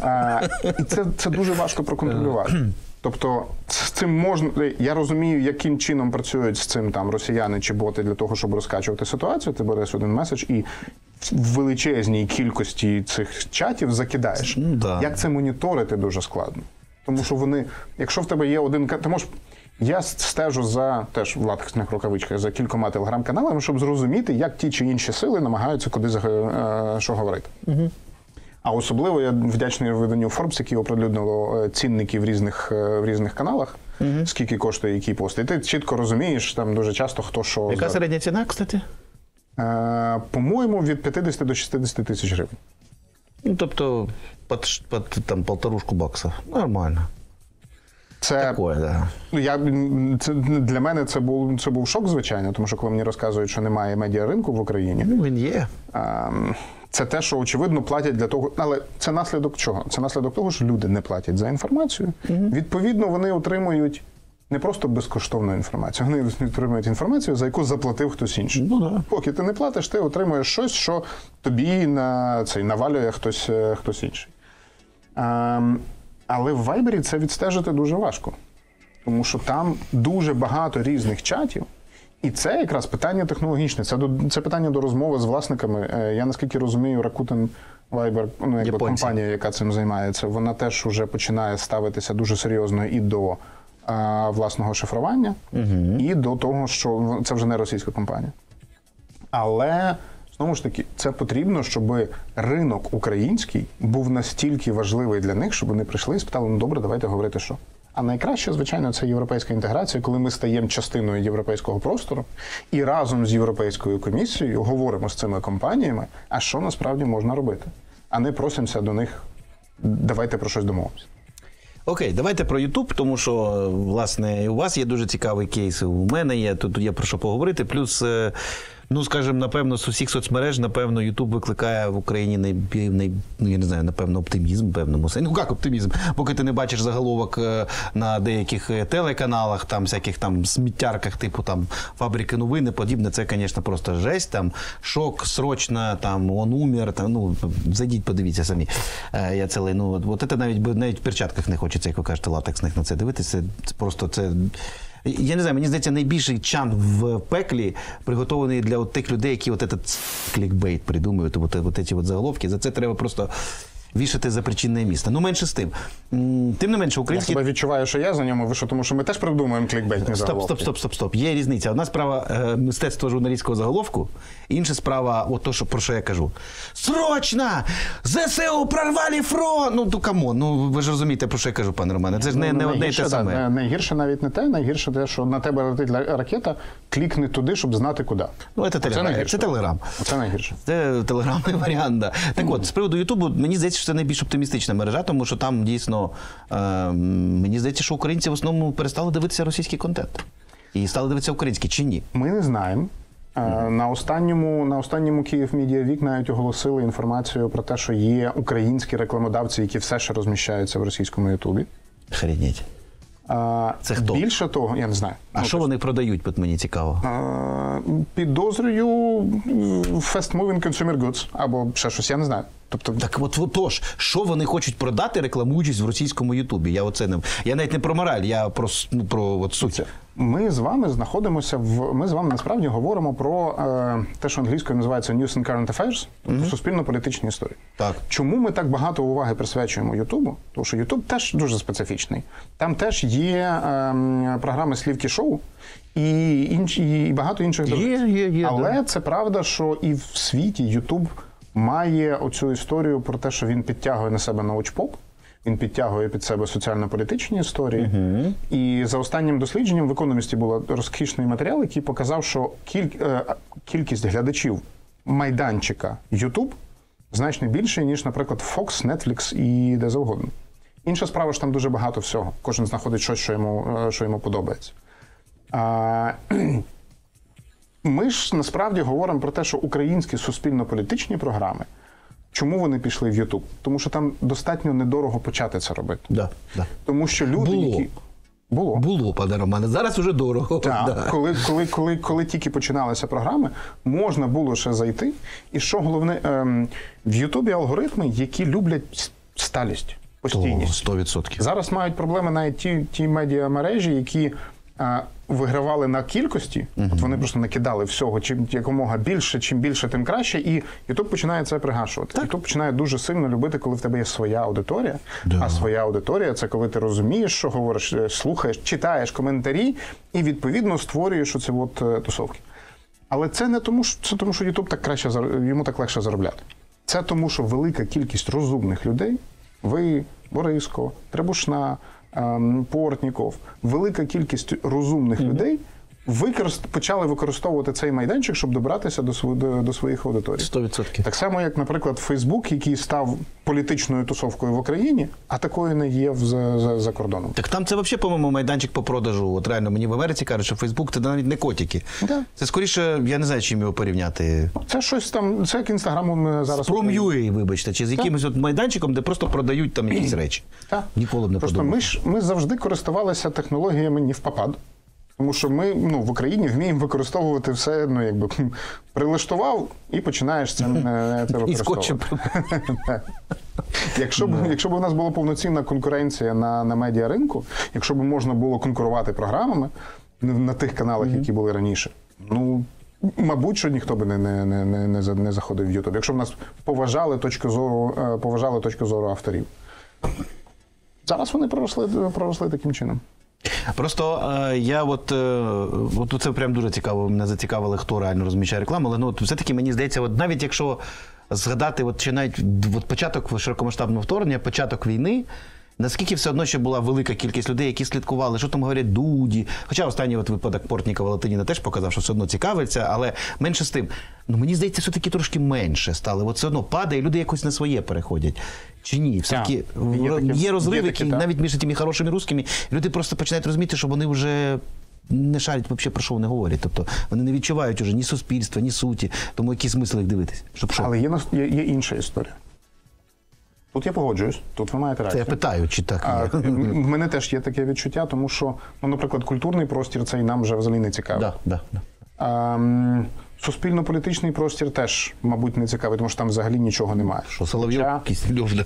і це, дуже важко проконтролювати. Тобто, з цим можна. Я розумію, яким чином працюють з цим там росіяни чи боти для того, щоб розкачувати ситуацію. Ти береш один меседж і в величезній кількості цих чатів закидаєш. Ну, да. Як це моніторити дуже складно. Тому що вони, якщо в тебе є один ти можеш. Я стежу за теж в латексних рукавичках за кількома телеграм-каналами, щоб зрозуміти, як ті чи інші сили намагаються куди за- е, що говорити. А особливо я вдячний виданню Forbes, яке оприлюднило е, цінники в різних, е, в різних каналах, скільки коштує який пост. І ти чітко розумієш там дуже часто хто що. Яка середня ціна, кстати? Е, По-моєму, від 50 до 60 тисяч гривень. Ну, тобто, під, під там полторушку баксів. Нормально. Це Такое, да. Я це для мене це був це був шок, звичайно, тому що коли мені розказують, що немає медіаринку в Україні, Ну, він є. ем, це те, що очевидно платять для того, але це наслідок чого? Це наслідок того, що люди не платять за інформацію. Відповідно, вони отримують не просто безкоштовну інформацію, вони отримують інформацію, за яку заплатив хтось інший. Ну, да. Поки ти не платиш, ти отримуєш щось, що тобі на цей навалює хтось, е, хтось інший. Ем, але в Viber це відстежити дуже важко, тому що там дуже багато різних чатів. І це якраз питання технологічне. Це до це питання до розмови з власниками. Е, Я наскільки розумію, Rakuten Viber, ну якби Японці. компанія, яка цим займається, вона теж вже починає ставитися дуже серйозно і до а, власного шифрування, і до того, що це вже не російська компанія. Але знову ж таки, це потрібно, щоб ринок український був настільки важливий для них, щоб вони прийшли і спитали: ну добре, давайте говорити що. А найкраще, звичайно, це європейська інтеграція, коли ми стаємо частиною європейського простору і разом з європейською комісією говоримо з цими компаніями, а що насправді можна робити, а не просимося до них. Давайте про щось домовимося. Окей, давайте про Ютуб, тому що, власне, у вас є дуже цікавий кейс, у мене є, тут є про що поговорити. Плюс, е, ну, скажімо, напевно, з усіх соцмереж, напевно, Ютуб викликає в Україні найбі- най, ну, я не знаю, напевно, оптимізм певному сенсі. Ну, як оптимізм? Поки ти не бачиш заголовок е, на деяких е, телеканалах, там, всяких там сміттярках, типу там фабрики новини, подібне, це, звісно, просто жесть. Там шок, срочно, там он умер. Там, ну, зайдіть, подивіться самі. Е, Я це ну, от це навіть навіть в перчатках не хочеться, як ви кажете, латексних на це дивитися. Це просто це. Я не знаю, мені здається, найбільший чан в пеклі приготований для от тих людей, які от этот клікбейт придумують, от, от ці от заголовки. За це треба просто вішати за причинне місце. Ну, менше з тим. Тим не менше, Я себе відчуваю, що я за ньому вийшов, тому що ми теж придумуємо клікбейтні Стоп, заголовки. стоп, стоп, стоп, стоп. стоп. Є різниця. Одна справа е, мистецтво журналістського заголовку, інша справа, от то, що, про що я кажу. Срочно! ЗСУ прорвали фронт! Ну, то come on, ну ви ж розумієте, про що я кажу, пане Романе. Це ж не, Ну, не одне і те саме. найгірше навіть не те, найгірше те, що на тебе летить ракета, клікни туди, щоб знати куди. Ну, це телеграм. Це телеграм. Це найгірше. Це телеграмний варіант. Да. Так от, з приводу Ютубу, мені здається, що це найбільш оптимістична мережа, тому що там дійсно е, мені здається, що українці в основному перестали дивитися російський контент. І стали дивитися український чи ні? Ми не знаємо. Е, На останньому, на останньому Київ Week навіть оголосили інформацію про те, що є українські рекламодавці, які все ще розміщаються в російському Ютубі. Хреніть. А, Це хто? Більше того, я не знаю. А що вони продають, от мені цікаво? Підозрюю Fast Moving Consumer Goods або ще щось, я не знаю. Тобто, Так от отож, що вони хочуть продати, рекламуючись в російському Ютубі? Я оце не я навіть не про мораль, я про, ну, про от суть. Ми з вами знаходимося в. Ми з вами насправді говоримо про е, те, що англійською називається News and Current Affairs, тобто суспільно-політичні історії. Так. Чому ми так багато уваги присвячуємо Ютубу? Тому що Ютуб теж дуже специфічний. Там теж є е, програми слівки шоу і інші і багато інших Є, є, є, Але да. це правда, що і в світі Ютуб має оцю історію про те, що він підтягує на себе научпоп. Він підтягує під себе соціально-політичні історії. І за останнім дослідженням в економісті був розкішний матеріал, який показав, що кіль- е, кількість глядачів майданчика YouTube значно більше, ніж, наприклад, Fox, Netflix і де завгодно. Інша справа ж там дуже багато всього. Кожен знаходить щось, що йому, е, що йому подобається. А, ми ж насправді говоримо про те, що українські суспільно-політичні програми, чому вони пішли в YouTube? Тому що там достатньо недорого почати це робити. Да, да. Тому що люди, Було. які. Було. Було, пане Романе, зараз уже дорого. Так, Да. коли, коли, коли, коли тільки починалися програми, можна було ще зайти. І що головне, ем, в Ютубі алгоритми, які люблять сталість, постійність. 100%. Зараз мають проблеми навіть ті, ті медіамережі, які а, вигравали на кількості, от вони просто накидали всього, чим якомога більше, чим більше, тим краще. І YouTube починає це пригашувати. YouTube починає дуже сильно любити, коли в тебе є своя аудиторія. Да. А своя аудиторія це коли ти розумієш, що говориш, е, слухаєш, читаєш коментарі і відповідно створюєш оці от е, тусовки. Але це не тому, що це тому, що YouTube так краще йому так легше заробляти. Це тому, що велика кількість розумних людей, ви, Бориско, Требушна, Портніков, велика кількість розумних людей використ... почали використовувати цей майданчик, щоб добратися до, сво- до, до своїх аудиторій. 100%. Так само, як, наприклад, Фейсбук, який став політичною тусовкою в Україні, а такою не є в, за, за, за кордоном. Так там це взагалі, по-моєму, майданчик по продажу. От реально мені в Америці кажуть, що Фейсбук це навіть не котики. Да. Це скоріше, я не знаю, чим його порівняти. Це щось там, це як інстаграмом зараз. З Prom.ua, вибачте, чи з якимось от майданчиком, де просто продають там якісь речі. Так. Ніколи б не Просто подумав. ми ж ми завжди користувалися технологіями не в попад. Тому що ми ну, в Україні вміємо використовувати все, ну якби прилаштував і починаєш це, е, це скотчем. використовувати. Якщо б, якщо б у нас була повноцінна конкуренція на, на медіаринку, якщо б можна було конкурувати програмами на, тих каналах, які були раніше, ну. Мабуть, що ніхто би не, не, не, не, не не заходив в Ютуб, якщо б нас поважали точку зору, е, поважали точку зору авторів. Зараз вони проросли, проросли таким чином. Просто е, я от, е, от це прям дуже цікаво. Мене зацікавили, хто реально розміщає рекламу. Але ну все-таки мені здається, от навіть якщо згадати, от чи навіть от початок широкомасштабного вторгнення, початок війни. Наскільки все одно ще була велика кількість людей, які слідкували, що там говорять дуді. Хоча останній от випадок Портнікова Латиніна теж показав, що все одно цікавиться, але менше з тим. Ну мені здається, все таки трошки менше стало. От все одно падає, люди якось на своє переходять. Чи ні? Все таки Так, є таке. є розрив, Є таке, навіть між тими хорошими русскими, люди просто починають розуміти, що вони вже. Не шарять взагалі, про що вони говорять. Тобто вони не відчувають уже ні суспільства, ні суті. Тому який смисл їх дивитись? Щоб що? Але є, є інша історія. Тут я погоджуюсь, тут ви маєте рацію. Це я питаю, чи так А, є. в мене теж є таке відчуття, тому що, ну, наприклад, культурний простір цей нам вже взагалі не цікавий. Да, да, да. А, суспільно-політичний простір теж, мабуть, не цікавий, тому що там взагалі нічого немає. Що Соловйов, Хоча- Кисельов, да.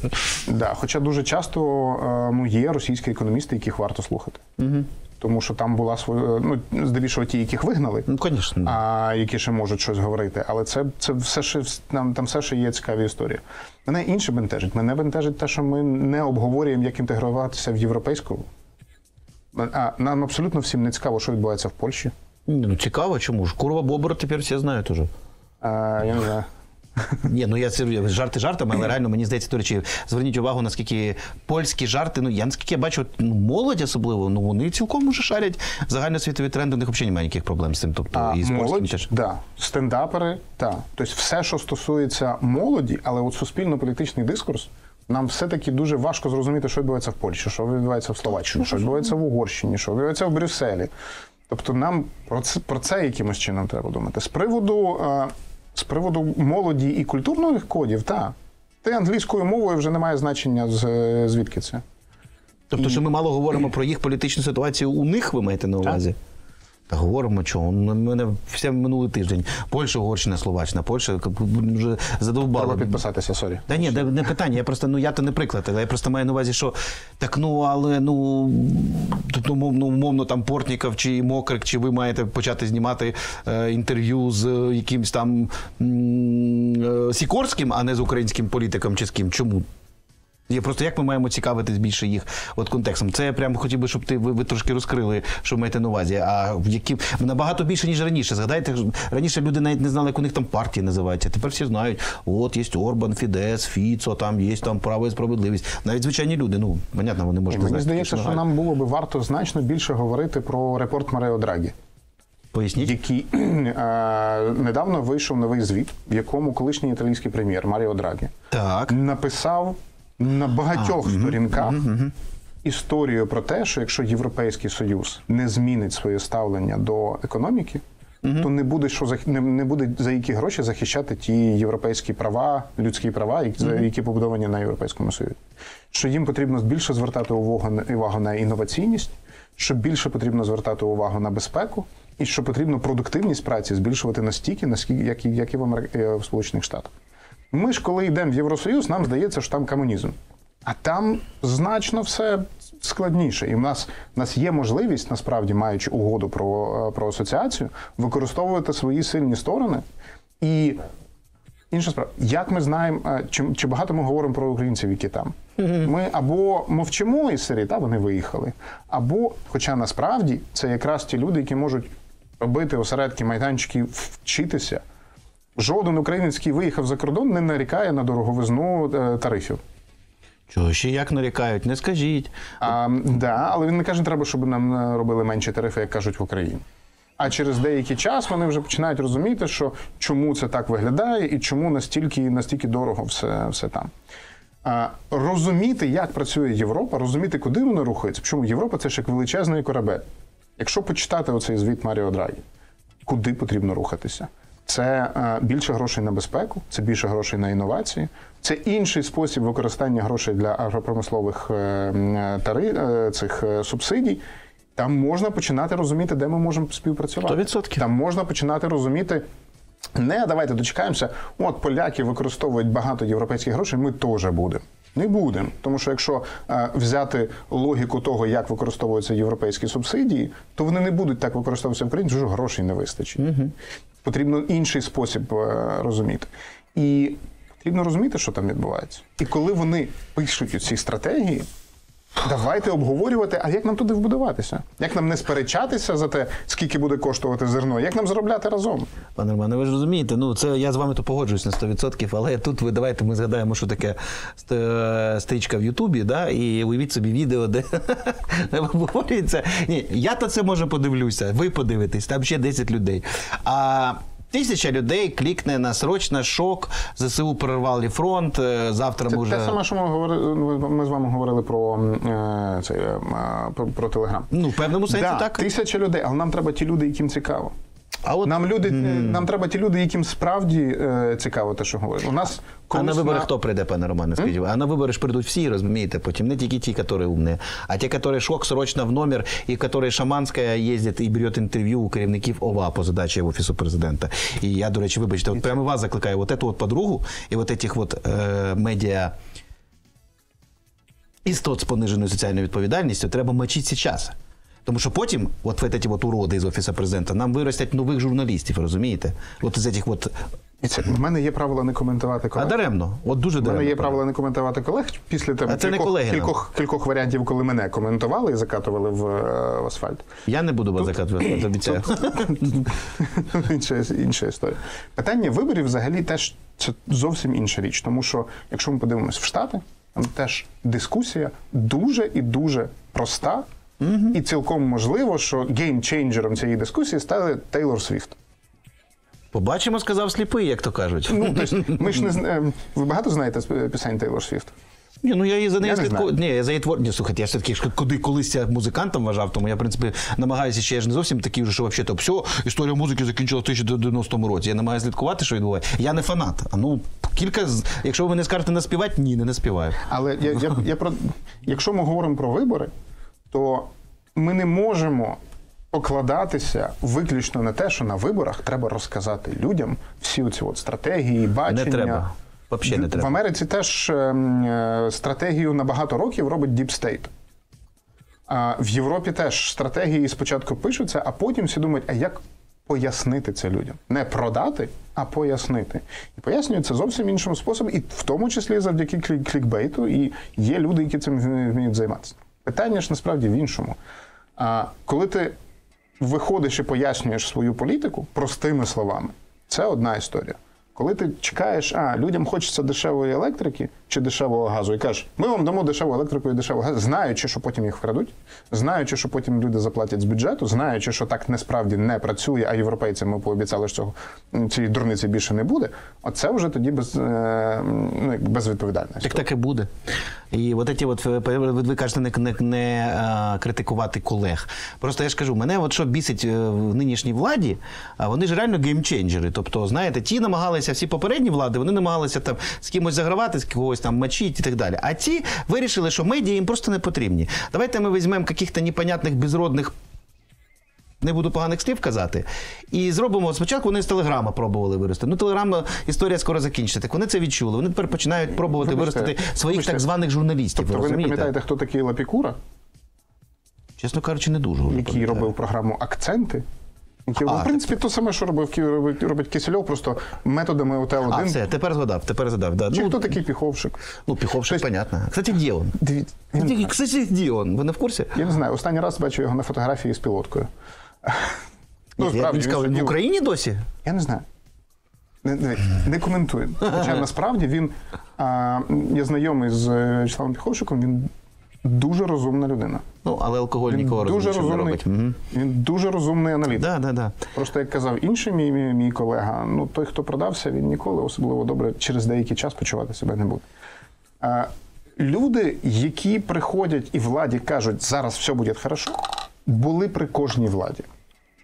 Да, хоча дуже часто е, ну, є російські економісти, яких варто слухати. Угу. Тому що там була своя, ну, здебільшого ті, яких вигнали, Ну, звісно. а які ще можуть щось говорити. Але це, це все ще там, там все ще є цікаві історії. Мене інше бентежить. Мене бентежить те, що ми не обговорюємо, як інтегруватися в європейську. А нам абсолютно всім не цікаво, що відбувається в Польщі. Ну цікаво, чому ж? Курва Бобра тепер всі знають уже. А, я не знаю. Ні, ну я це жарти жартами, але реально мені здається, до речі, зверніть увагу, наскільки польські жарти, ну я наскільки я бачу, ну, молодь особливо, ну вони цілком уже шарять загальносвітові тренди, у них взагалі немає ніяких проблем з цим. Тобто А і з молодь, теж. да. стендапери, так. Тобто все, що стосується молоді, але от суспільно-політичний дискурс, нам все-таки дуже важко зрозуміти, що відбувається в Польщі, що відбувається в Словаччині, що відбувається в Угорщині, що відбувається в Брюсселі. Тобто нам про це, про це якимось чином треба думати. З приводу, е, з приводу молоді і культурних кодів, так. Ти англійською мовою вже немає значення, звідки це. Тобто, що ми мало говоримо про їх політичну ситуацію у них, ви маєте на увазі? Та говоримо, чого? Ну, мене все минулий тиждень. Польща, Угорщина, Словаччина, Польща вже задовбало. Треба підписатися, sorry. Та ні, не питання. Я просто ну я то не приклад, але я просто маю на увазі, що так ну але ну тут умовно, умовно там Портніков чи Мокрик, чи ви маєте почати знімати е, інтерв'ю з е, якимсь там е, Сікорським, а не з українським політиком чи з ким. Чому? Я просто як ми маємо цікавитись більше їх от контекстом? Це я прямо хотів би, щоб ти ви, ви трошки розкрили, що маєте на увазі. А в які набагато більше ніж раніше. Згадайте, раніше люди навіть не знали, як у них там партії називаються. Тепер всі знають. От є Орбан, Фідес, Фіцо, там є там право і справедливість. Навіть звичайні люди. Ну понятно, вони можуть Мені здається, що нам було би варто значно більше говорити про report Маріо Драгі. поясніть. який е, недавно вийшов новий звіт, в якому колишній італійський прем'єр Маріо Драгі Так. написав на багатьох сторінках історію про те, що якщо Європейський Союз не змінить своє ставлення до економіки, то не буде що не, не буде за які гроші захищати ті європейські права, людські права, які, за- які побудовані на Європейському Союзі. Що їм потрібно більше звертати увагу на увагу на інноваційність, що більше потрібно звертати увагу на безпеку, і що потрібно продуктивність праці збільшувати настільки, наскільки як, і- як і в, е, в Сполучених Штатах. Ми ж, коли йдемо в Євросоюз, нам здається, що там комунізм. А там значно все складніше. І в нас, в нас є можливість, насправді, маючи угоду про, е, про асоціацію, використовувати свої сильні сторони. І інша справа, як ми знаємо, е, чи, чи багато ми говоримо про українців, які там. Ми або мовчимо із серії, та вони виїхали, або, хоча насправді це якраз ті люди, які можуть робити осередки майданчики, вчитися. Жоден українець, який виїхав за кордон, не нарікає на дороговизну е, тарифів. Чого ще як нарікають? Не скажіть. А, да, але він не каже, треба, щоб нам е, робили менші тарифи, як кажуть в Україні. А через деякий час вони вже починають розуміти, що чому це так виглядає і чому настільки, настільки дорого все, все там. А, розуміти, як працює Європа, розуміти, куди вона рухається. Чому Європа це ж як величезний корабель. Якщо почитати оцей звіт Маріо Драгі, куди потрібно рухатися? Це е, більше грошей на безпеку, це більше грошей на інновації, це інший спосіб використання грошей для агропромислових е, е, тари, цих субсидій. Там можна починати розуміти, де ми можемо співпрацювати. 100%. Там можна починати розуміти. Не давайте дочекаємося. От поляки використовують багато європейських грошей. Ми теж будемо. Не будемо. Тому що якщо е, взяти логіку того, як використовуються європейські субсидії, то вони не будуть так використовуватися в Україні, що грошей не вистачить. Потрібно інший спосіб е, розуміти. І потрібно розуміти, що там відбувається. І коли вони пишуть ці стратегії, давайте обговорювати, а як нам туди вбудуватися? Як нам не сперечатися за те, скільки буде коштувати зерно, як нам заробляти разом? Пане Романе, ви ж розумієте, ну це я з вами то погоджуюсь на 100%, але тут ви давайте ми згадаємо, що таке стрічка в Ютубі, да, і уявіть собі відео, де обговорюється. Ні, я то це може подивлюся, ви подивитесь, там ще 10 людей. А тисяча людей клікне на срочно шок, ЗСУ прорвали фронт. е, Завтра Це ми вже. те саме, що ми говорили. Ми з вами говорили про, е, це, е, про, про Телеграм. Ну, в певному сенсі да, так. Тисяча людей, але нам треба ті люди, яким цікаво. А от Нам люди, нам треба ті люди, яким справді е, цікаво те, що говорять. У нас А на вибори хто прийде, пане Романе? Скажіть, а на вибори ж прийдуть всі, розумієте, потім не тільки ті, які умні, а ті, які шок срочно в номер, і які Шаманська їздять і бере інтерв'ю у керівників ОВА по задачі Офісу президента. І я, до речі, вибачте, от прямо вас закликаю, от эту от подругу і от этих от е, медіа істот з пониженою соціальною відповідальністю треба мочити зараз. Тому що потім, от в эти от уроди з Офісу президента, нам виростять нових журналістів, розумієте? От із цих от... В мене є правило не коментувати А даремно, от дуже У даремно. мене є правило не коментувати колег після не кількох, колеги, кількох, кількох варіантів, коли мене коментували і закатували в, е, в асфальт. Я не буду вас закатувати, обіцяю. інша, інша історія. Питання виборів взагалі теж це зовсім інша річ. Тому що, якщо ми подивимось в Штати, там теж дискусія дуже і дуже проста, і цілком можливо, що геймчейнджером цієї дискусії стали Тейлор Свіфт. Побачимо, сказав сліпий, як то кажуть. Ну, тобто, ми ж не зна- е, ви багато знаєте з- пісень Тейлор Свіфт? Ні, ну я її за нею Я не слідкую. Ні, я за її твор... Ні, слухайте, я ж таки куди колись я музикантом вважав, тому я, в принципі, намагаюся ще я ж не зовсім такий вже, що взагалі то все, історія музики закінчилася в 1990 році. Я намагаюся слідкувати, що відбувається. Я не фанат. А ну, кілька. Якщо ви мене скажете наспівати, ні, не наспіваю. Але я, я, я про якщо ми говоримо про вибори, то ми не можемо покладатися виключно на те, що на виборах треба розказати людям всі оці от стратегії, бачення. Не треба. Взагалі не В. Америці теж ем, е, стратегію на багато років робить Deep State. А в Європі теж стратегії спочатку пишуться, а потім всі думають, а як пояснити це людям. Не продати, а пояснити. І пояснюють це зовсім іншим способом, і в тому числі завдяки клік- клікбейту, і є люди, які цим вміють займатися. Питання ж насправді в іншому. А коли ти виходиш і пояснюєш свою політику простими словами, це одна історія. Коли ти чекаєш, а людям хочеться дешевої електрики чи дешевого газу, і кажеш, ми вам дамо дешеву електрику і дешевий газ, знаючи, що потім їх вкрадуть, знаючи, що потім люди заплатять з бюджету, знаючи, що так насправді не працює, а європейцям ми пообіцяли, що цього цієї дурниці більше не буде. Оце вже тоді без, е, ну, безвідповідальна Так так і буде. І от ці от, е, ви, кажете, не, не, не а, критикувати колег. Просто я ж кажу, мене от що бісить е, в нинішній владі, а вони ж реально геймченджери. Тобто, знаєте, ті намагалися, всі попередні влади, вони намагалися там з кимось загравати, з когось там мочити і так далі. А ті вирішили, що медіа їм просто не потрібні. Давайте ми візьмемо каких-то непонятних безродних не буду поганих слів казати. І зробимо спочатку вони з телеграма пробували вирости. Ну, телеграма історія скоро закінчиться. Так вони це відчули. Вони тепер починають пробувати Вибачте, виростити своїх вибачте. так званих журналістів. Тобто ви не пам'ятаєте, хто такий Лапікура, Чесно кажучи, не дуже. який робив програму Акценти? Який, А, ну, в принципі, то саме, що робив робить, робить Кисельов, просто методами ОТЛ-1. А, все, тепер згадав, тепер згадав. Да. Чи Ну, хто такий Піховшик? ну, Піховшик, Тобто- понятно. Кстати, де он? Я не Кстати, знаю. кстати, де он? Ви не в курсі? Я не знаю. Останній раз бачив його на фотографії з пілоткою. Ні, я б сказав, він в сидів- Україні досі? Я не знаю. Не, не, не коментую. Хоча насправді він, а, я знайомий з е, Вячеславом Піховшиком, він дуже розумна людина. Ну, але алкоголь Він нікого дуже розумнішим не розумний. робить. Мгм. Він дуже розумний аналітик. Да, да, да. Просто як казав інший мій, мій, мій колега, ну той, хто продався, він ніколи особливо добре через деякий час почувати себе не буде. А, люди, які приходять і владі кажуть, зараз все буде хорошо, були при кожній владі.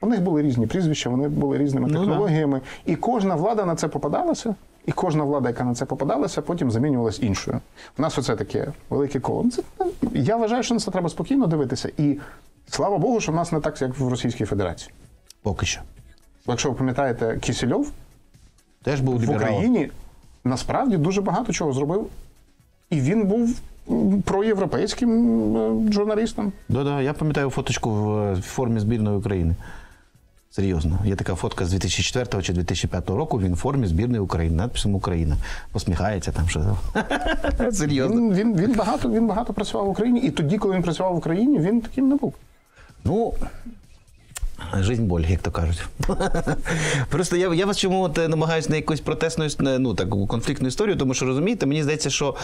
У них були різні прізвища, вони були різними Ну, да. технологіями, і кожна влада на це попадалася. І кожна влада, яка на це попадалася, потім замінювалась іншою. У нас оце таке велике коло. Ну, Це, я вважаю, що на це треба спокійно дивитися. І слава Богу, що в нас не так, як в Російській Федерації. Поки що. Якщо ви пам'ятаєте, Кісельов Теж був в. Україні насправді дуже багато чого зробив, і він був проєвропейським м, журналістом. Да, да, я пам'ятаю фоточку в е, формі збірної України. Серйозно. Є така фотка з 2004 чи 2005 року. Він в формі збірної України, надписом Україна. Посміхається там, що. Серйозно. Він, він, він, багато, він багато працював в Україні, і тоді, коли він працював в Україні, він таким не був. Ну. Жизнь боль, як то кажуть. Просто я, я вас чому е, намагаюся на якусь протестну ну, таку конфліктну історію, тому що розумієте, мені здається, що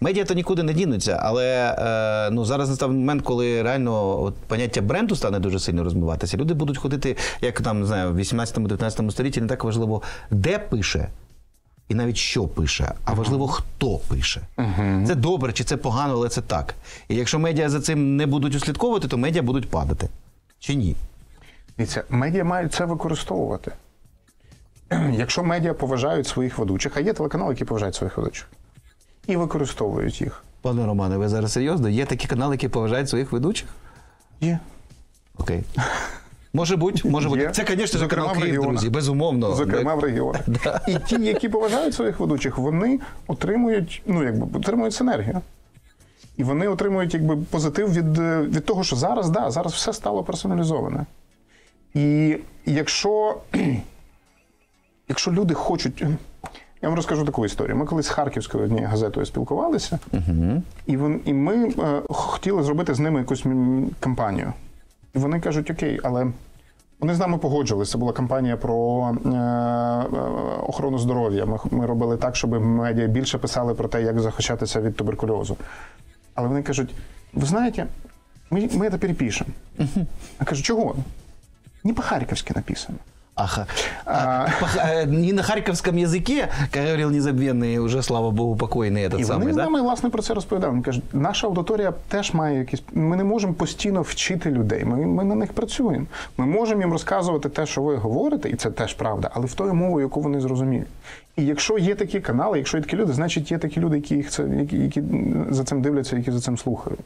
медіа то нікуди не дінуться, але е, ну, зараз настав момент, коли реально от, поняття бренду стане дуже сильно розмиватися. Люди будуть ходити, як там, не знаю, в 18-19 столітті, не так важливо, де пише. І навіть що пише, а важливо, хто пише. Це добре чи це погано, але це так. І якщо медіа за цим не будуть услідковувати, то медіа будуть падати. Чи ні? Дивіться, медіа мають це використовувати. Якщо медіа поважають своїх ведучих, а є телеканали, які поважають своїх ведучих, і використовують їх. Пане Романе, ви зараз серйозно? Є такі канали, які поважають своїх ведучих? Є. Окей. Може бути, може бути. Це, звісно, Зокрема, в Київ, друзі, безумовно. Зокрема, в регіонах. І ті, які поважають своїх ведучих, вони отримують, ну, якби, отримують синергію. І вони отримують якби, позитив від, е, від того, що зараз, да, зараз все стало персоналізоване. І якщо, якщо люди хочуть. Я вам розкажу таку історію. Ми колись з Харківською однією газетою спілкувалися, і, вон, і ми е, хотіли зробити з ними якусь кампанію. І вони кажуть: Окей, але вони з нами погоджувалися. Це була кампанія про е, е, охорону здоров'я. Ми, ми робили так, щоб медіа більше писали про те, як захищатися від туберкульозу. Але вони кажуть: ви знаєте, ми, ми це перепишемо. Я кажу, чого? Не по-харьковски написано. Ага. А, по- а, не на харьковском языке, как говорил незабвенный, уже, слава богу, покойный этот І самый, вони з да? нами власне про це розповідали. Вони кажуть, наша аудиторія теж має якісь. Ми не можемо постійно вчити людей. Ми, ми на них працюємо. Ми можемо їм розказувати те, що ви говорите, і це теж правда, але в тою мовою, яку вони зрозуміють. І якщо є такі канали, якщо є такі люди, значить є такі люди, які їх це які, які за цим дивляться, які за цим слухають.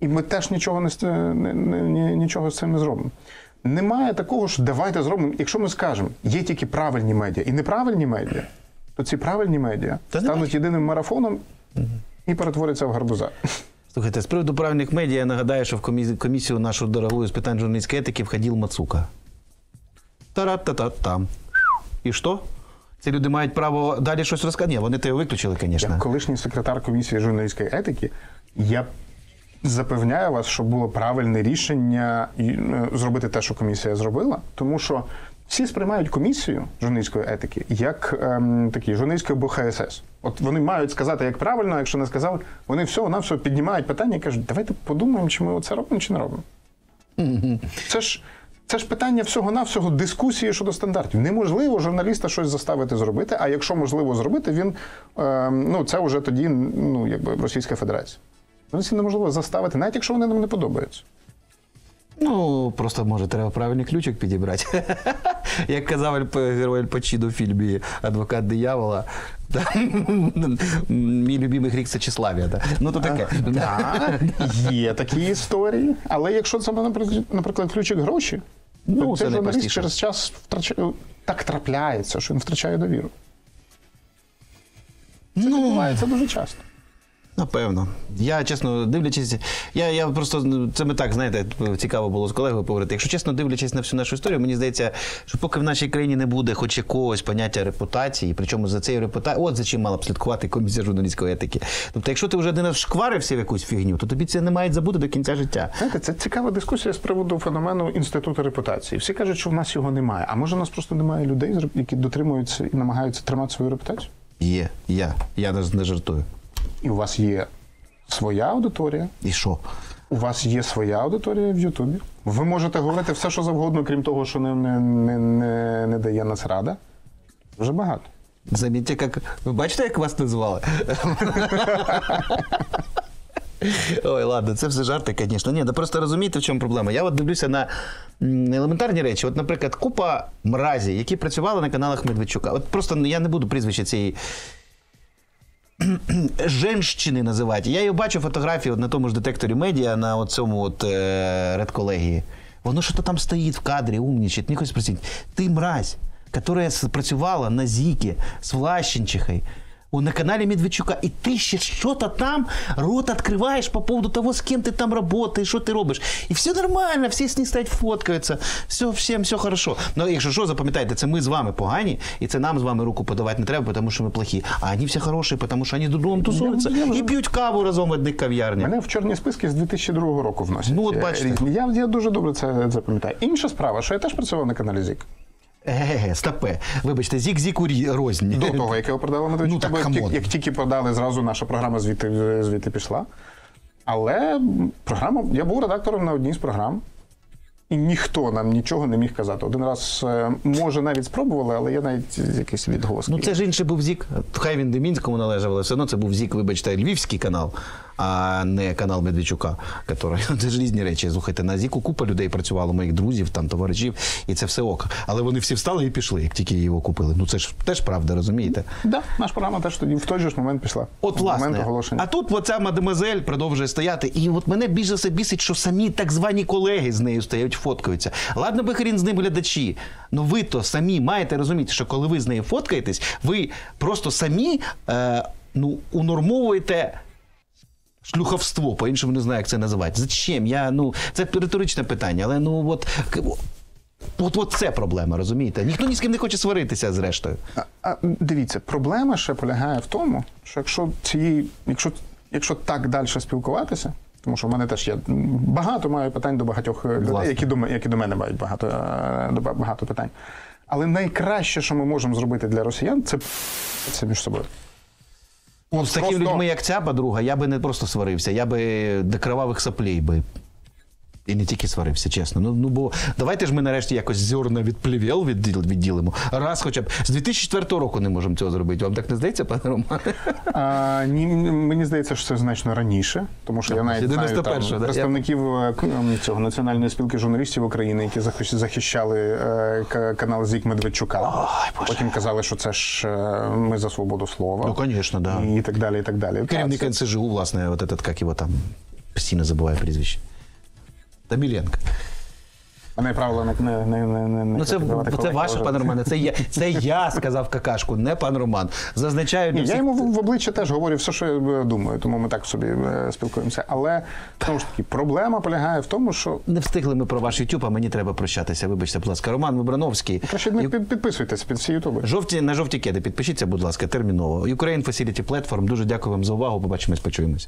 І ми теж нічого не, з- не, не, ні- нічого з цим не зробимо. Немає такого, що давайте зробимо. Якщо ми скажемо, є тільки правильні медіа і неправильні медіа, то ці правильні медіа Та стануть немає. єдиним марафоном і перетворяться в гарбуза. Слухайте, з приводу правильних медіа, я нагадаю, що в комісію нашу дорогу з питань журналістської етики входив Мацука. Тара-та-та-там. І що? Ці люди мають право далі щось розказати. Ні, вони тебе виключили, звісно. Як колишній секретар комісії журналістської етики, я запевняю вас, що було правильне рішення е, зробити те, що комісія зробила, тому що всі сприймають комісію журналістської етики як ем, такі журналістський БХСС. От вони мають сказати, як правильно, а якщо не сказали, вони всього на все піднімають питання і кажуть, давайте подумаємо, чи ми це робимо, чи не робимо. Це ж. Це ж питання всього-навсього дискусії щодо стандартів. Неможливо журналіста щось заставити зробити, а якщо можливо зробити, він е, ну це вже тоді ну, якби Російська Федерація. Журналістів неможливо заставити, навіть якщо вони нам не подобаються. Ну, просто може треба правильний ключик підібрати. Як казав герой Пачіно в фільмі Адвокат диявола. Мій любимий гріх це Числавія. Ну, то таке. Є такі історії. Але якщо це, наприклад, ключик гроші, Ну, то це цей журналіст через час так трапляється, що він втрачає довіру. Це відбувається дуже часто. Напевно. Я чесно дивлячись, я, я просто ну, це ми так, знаєте, цікаво було з колегою поговорити. Якщо чесно, дивлячись на всю нашу історію, мені здається, що поки в нашій країні не буде хоч якогось поняття репутації, причому за цією репутацією, от за чим мала б слідкувати комісія журналістської етики. Тобто, якщо ти вже один раз шкварився в якусь фігню, то тобі це не мають забути до кінця життя. Знаєте, це цікава дискусія з приводу феномену інституту репутації. Всі кажуть, що в нас його немає. А може, у нас просто немає людей, які дотримуються і намагаються тримати свою репутацію? Є, я. Я не, не жартую. І у вас є своя аудиторія, І що? у вас є своя аудиторія в Ютубі. Ви можете говорити все, що завгодно, крім того, що не, не, не, не, не дає нас рада. Дуже багато. Замітьте, як. Ви бачите, як вас назвали? Ой, ладно, це все жарти, звісно. Ні, да просто розумієте, в чому проблема. Я от дивлюся на елементарні речі. От, наприклад, купа мразі, які працювали на каналах Медведчука. От просто ну, я не буду прізвище цієї. Женщини називати. Я її бачу фотографії от на тому ж детекторі медіа на цьому от е, редколегії. Воно що то там стоїть в кадрі, умнічить. Мені хочеться спросити, ти мразь, с- працювала на Зікі з Влащенчихой, у- на канале Медведчука, и ты ще что-то там рот открываешь по поводу того, с кем ты там работаешь, что ты робишь. И все нормально, всі з них стоять фоткаються, все, всім все хорошо. Ну, якщо що, запам'ятайте, це ми з вами погані, і це нам з вами руку подавати не треба, тому що ми плохі. А вони всі хороші, тому що вони додому тусуються Я- я вже- і п'ють каву разом в одних кав'ярнях. Мене в чорні списки з 2002 року вносять. Ну, от е, бачите. різні. Я, я дуже добре це, це пам'ятаю. Інша справа, що я теж працював на каналі Зік. Ге-ге, стопе. Вибачте, зік-зік у розні. До того, як його продали Медведчук. Ну, так, як, як тільки продали, зразу наша програма звідти, звідти пішла. Але програма, я був редактором на одній з програм. І ніхто нам нічого не міг казати. Один раз, е, може, навіть спробували, але я навіть якісь відголоски. Ну, це ж інший був ЗІК. Хай він Демінському належав, але все одно це був ЗІК, вибачте, львівський канал, а не канал Медведчука. Который, це ж різні речі. Слухайте, на ЗІКу купа людей працювало, моїх друзів, там, товаришів, і це все ок. Але вони всі встали і пішли, як тільки його купили. Ну це ж теж правда, розумієте? Да, наша програма теж тоді в той же ж момент пішла. От В момент власне. оголошення. А тут оця мадемуазель продовжує стояти. І от мене більше за все бісить, що самі так звані колеги з нею стоять, фоткаються. Ладно би хрін з ним глядачі. Ну ви то самі маєте розуміти, що коли ви з нею фоткаєтесь, ви просто самі е, ну, унормовуєте. Шлюховство, по-іншому не знаю, як це називати. Зачем? Я, ну, це риторичне питання, але ну от, от, от це проблема, розумієте? Ніхто ні з ким не хоче сваритися, зрештою. А, а, дивіться, проблема ще полягає в тому, що якщо цієї, якщо, якщо так далі спілкуватися, тому що в мене теж є багато маю питань до багатьох е, людей, які до, які до мене мають багато, е, до багато питань. Але найкраще, що ми можемо зробити для росіян, це це між собою. От з такими людьми, як ця подруга, я би не просто сварився, я би до кривавих соплей би. І не тільки сварився, чесно. Ну, ну бо давайте ж ми нарешті якось зерна від плівел відділимо. Раз хоча б з 2004 року не можемо цього зробити. Вам так не здається, пане Романе? А, ні, мені здається, що це значно раніше, тому що я навіть знаю там, да? представників е, цього національної спілки журналістів України, які захищали е, канал Зік Медведчука. Боже. Потім казали, що це ж е, ми за свободу слова. Ну, звісно, да. І так далі, і так далі. Керівник НСЖУ, власне, от этот, як його там, постійно забуваю прізвище. Таміленко. А не правило не, не, не, не, не Ну, це, це ваше, пане Романе. Це я, це я сказав какашку, не пан Роман. Зазначаю Ні, я йому в обличчя теж говорю все, що я думаю, тому ми так собі е, спілкуємося. Але знову ж таки, проблема полягає в тому, що Не встигли ми про ваш YouTube, а мені треба прощатися. Вибачте, будь ласка. Роман Вибрановський. краще не під- підписуйтесь під всі ютуби. Жовті на жовті кеди. Підпишіться, будь ласка, терміново. Ukraine Facility Platform. Дуже дякую вам за увагу. Побачимось, почуємося.